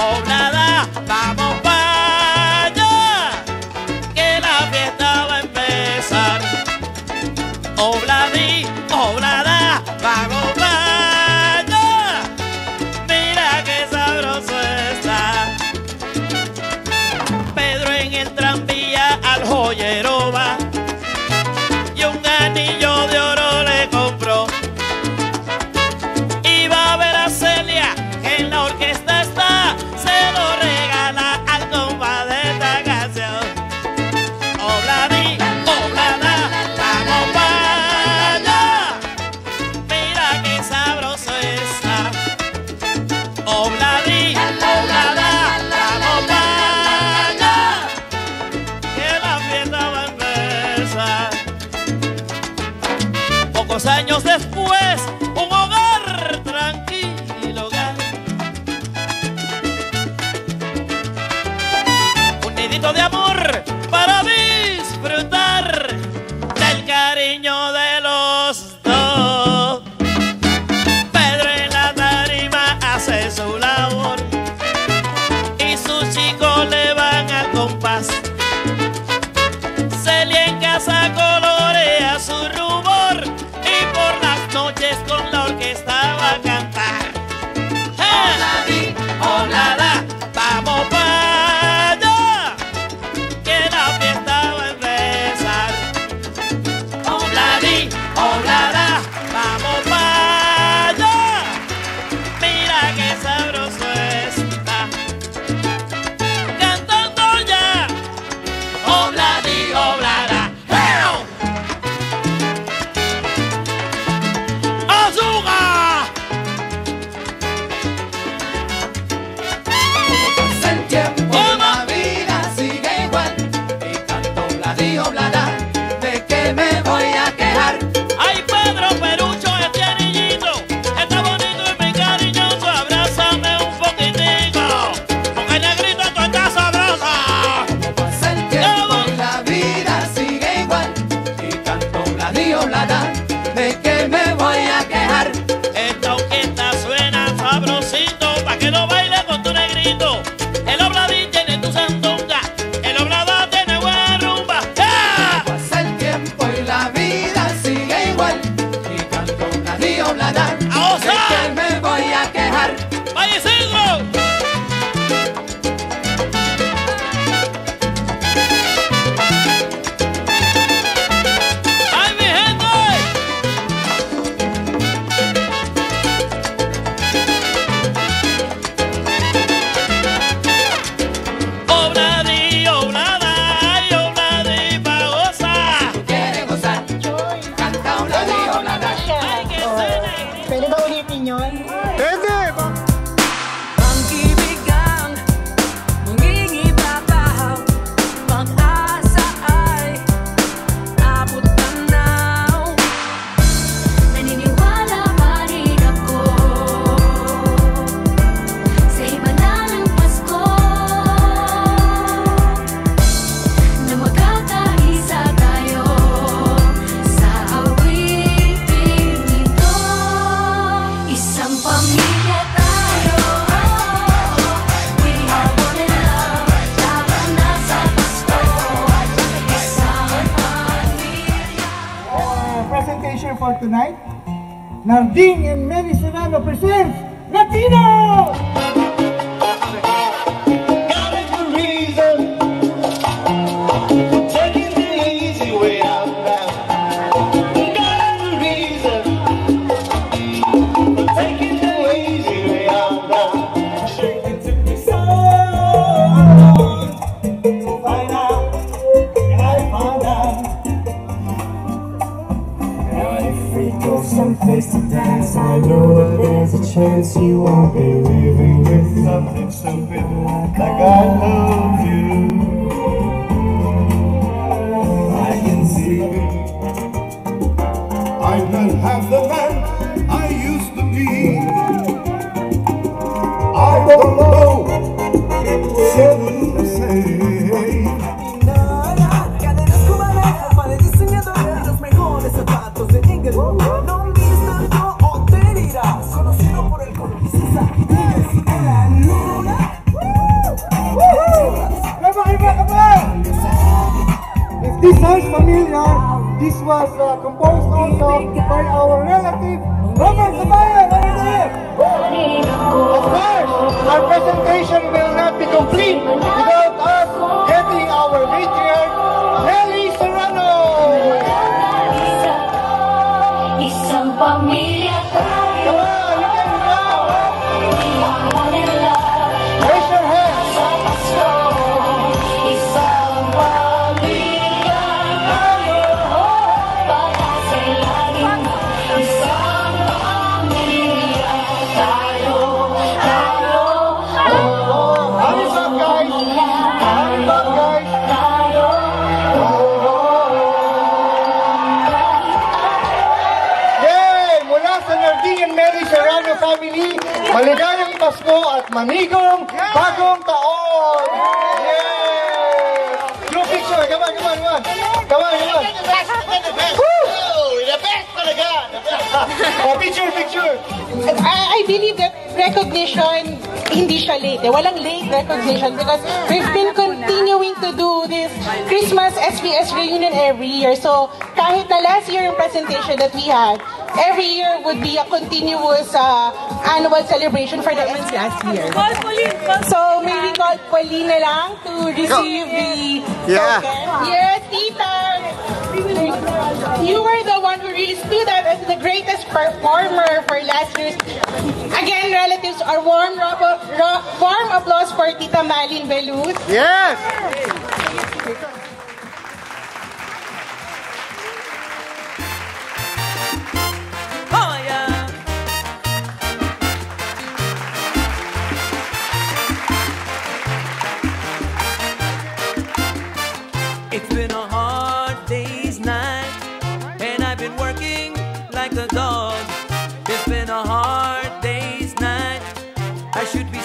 all de amor para disfrutar del cariño de los dos. Pedro en la tarima hace su labor y sus chicos le van al compás. tonight, Nardine and Mary Serrano presents Latino! so stupid like I love you I can see I don't have the man I used to be I don't know what to say this sounds familiar, this was uh, composed also by our relative Robert Zabayan over there. Of course, our presentation will Pasko at manigong bagong taon! Yay! Group picture! Come on, come on, come on! Come on, come on! Oh, picture, picture! I, I believe that recognition, hindi siya late. Eh. Walang late recognition because we've been continuing to do this Christmas SBS reunion every year. So kahit na last year yung presentation that we had, every year would be a continuous uh, annual celebration for the Emens last year. So maybe call Pauline na lang to receive the Yeah. token. Yes, Tita! You were the one who really stood out as the greatest performer for last year's. Again, relatives are warm, ro- ro- warm applause for Tita Malin Veluz. Yes! Should be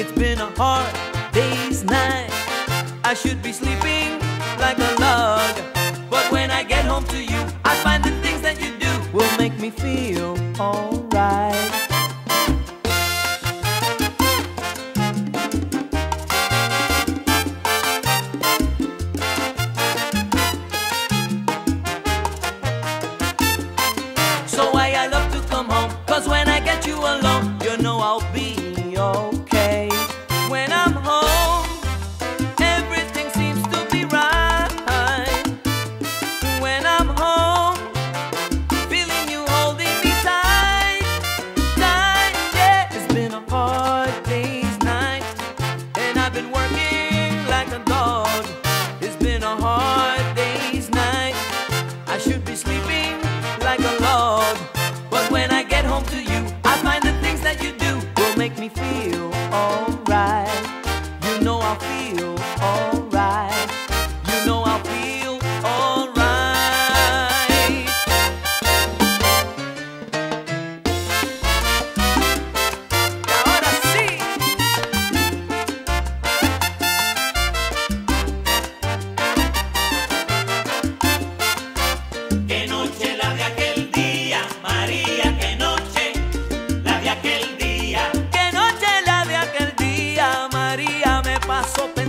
It's been a hard day's night. I should be sleeping like a log, but when I get home to you, I find the things that you do will make me feel alright.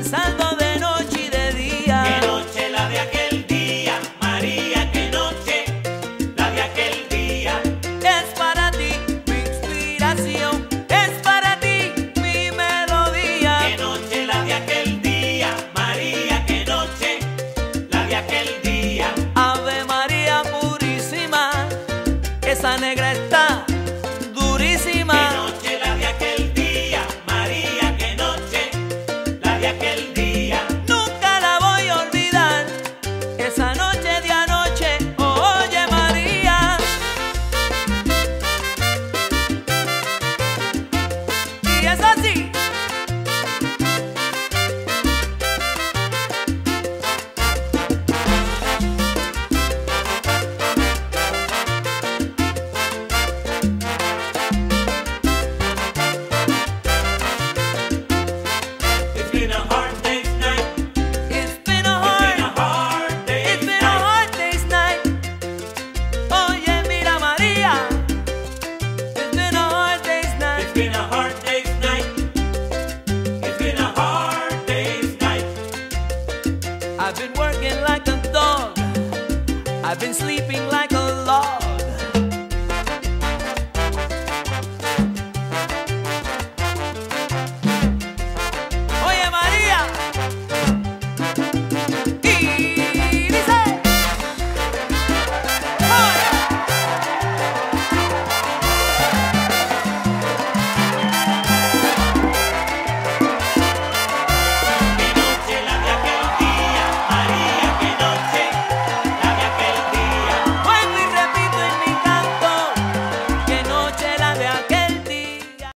pensando de noche y de día. Qué noche la de aquel día, María, qué noche la de aquel día. Es para ti mi inspiración, es para ti mi melodía. Qué noche la de aquel día, María, qué noche la de aquel día. Ave María purísima, esa negra está durísima.